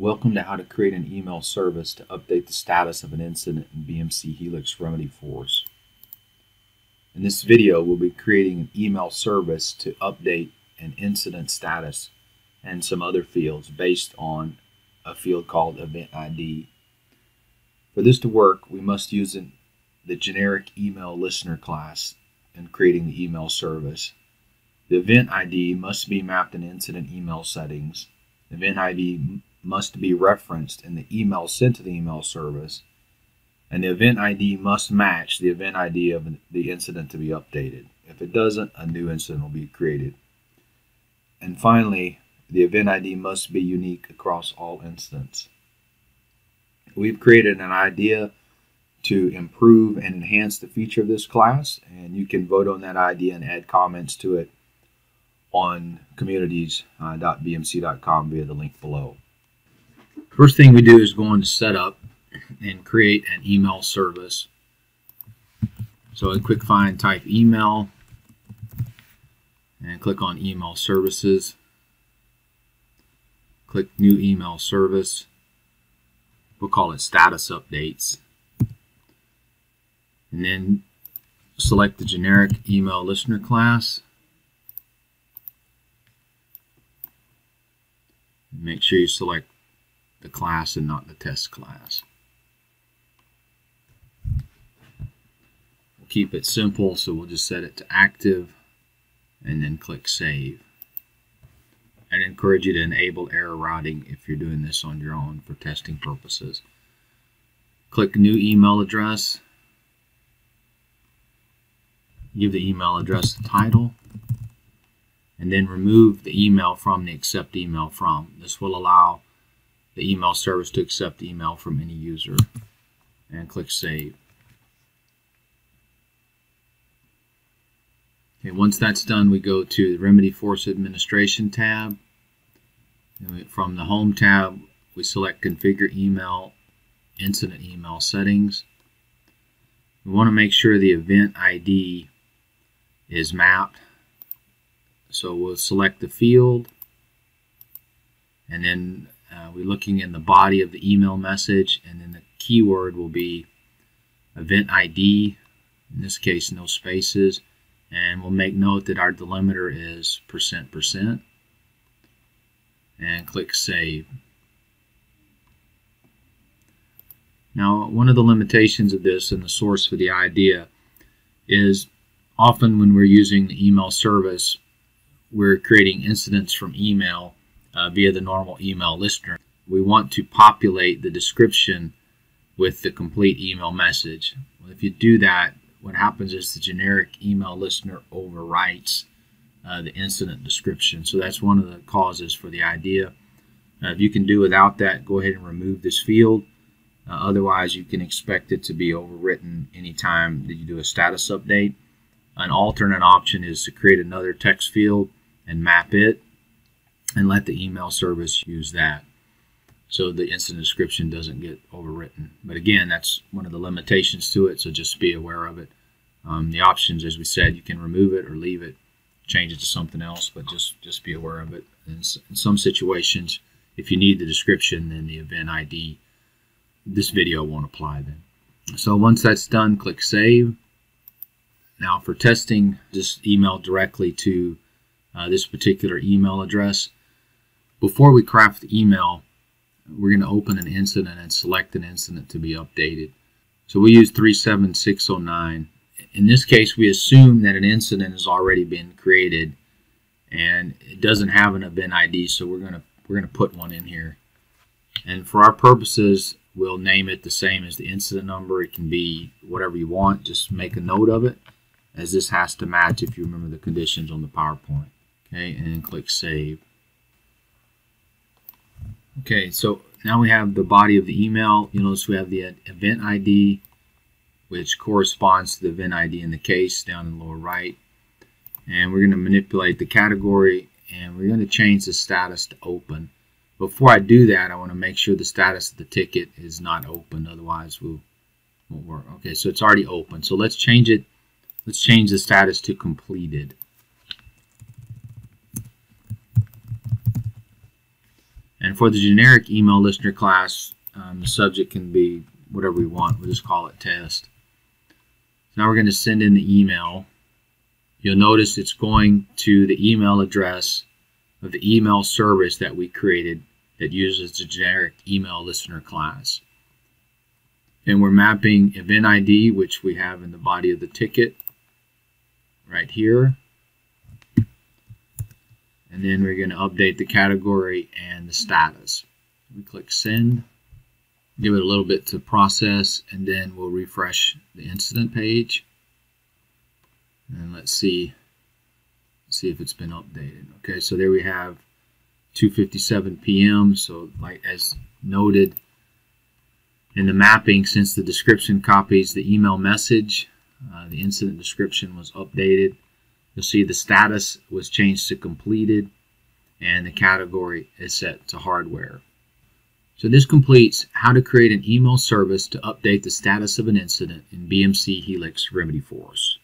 Welcome to how to create an email service to update the status of an incident in BMC Helix Remedyforce. In this video, we'll be creating an email service to update an incident status and some other fields based on a field called Event ID. For this to work, we must use an, the generic email listener class in creating the email service. The event ID must be mapped in incident email settings. Event ID must be referenced in the email sent to the email service, and the event ID must match the event ID of the incident to be updated. If it doesn't, a new incident will be created. And finally, the event ID must be unique across all incidents. We've created an idea to improve and enhance the feature of this class, and you can vote on that idea and add comments to it on communities.bmc.com uh, via the link below. First thing we do is go into setup and create an email service. So in quick find type email and click on email services. Click new email service. We'll call it status updates. And then select the generic email listener class. Make sure you select the class and not the test class. We'll keep it simple, so we'll just set it to active and then click save. I'd encourage you to enable error routing if you're doing this on your own for testing purposes. Click new email address. Give the email address the title and then remove the email from the accept email from. This will allow the email service to accept email from any user and click Save. Okay, once that's done, we go to the Remedyforce Administration tab. We, from the Home tab, we select Configure Email, Incident Email Settings. We want to make sure the event ID is mapped. So we'll select the field and then uh, we're looking in the body of the email message, and then the keyword will be event ID, in this case, no spaces. And we'll make note that our delimiter is percent percent and click Save. Now, one of the limitations of this and the source for the idea is often when we're using the email service, we're creating incidents from email uh, via the normal email listener. We want to populate the description with the complete email message. Well, if you do that, what happens is the generic email listener overwrites uh, the incident description. So that's one of the causes for the idea. Uh, if you can do without that, go ahead and remove this field. Uh, otherwise, you can expect it to be overwritten anytime that you do a status update. An alternate option is to create another text field and map it and let the email service use that so the incident description doesn't get overwritten. But again, that's one of the limitations to it, so just be aware of it. Um, the options, as we said, you can remove it or leave it, change it to something else, but just, just be aware of it. In, in some situations, if you need the description, then the event ID, this video won't apply then. So once that's done, click Save. Now for testing, just email directly to uh, this particular email address. Before we craft the email, we're going to open an incident and select an incident to be updated. So we use 37609. In this case, we assume that an incident has already been created and it doesn't have an event ID, so we're going to we're going to put one in here. And for our purposes, we'll name it the same as the incident number. It can be whatever you want. Just make a note of it, as this has to match if you remember the conditions on the PowerPoint. Okay, and click Save. Okay, so now we have the body of the email. You notice we have the event ID, which corresponds to the event ID in the case down in the lower right. And we're going to manipulate the category and we're going to change the status to open. Before I do that, I want to make sure the status of the ticket is not open. Otherwise, we'll, won't work. Okay, so it's already open. So let's change it. Let's change the status to completed. For the generic email listener class, um, the subject can be whatever we want. We'll just call it test. So now we're going to send in the email. You'll notice it's going to the email address of the email service that we created that uses the generic email listener class. And we're mapping event ID, which we have in the body of the ticket right here. And then we're going to update the category and the status. We click send, give it a little bit to process, and then we'll refresh the incident page. And let's see, see if it's been updated. Okay, so there we have 2:57 p.m. So, like as noted in the mapping, since the description copies the email message, uh, the incident description was updated. You'll see the status was changed to completed, and the category is set to hardware. So this completes how to create an email service to update the status of an incident in BMC Helix Remedyforce.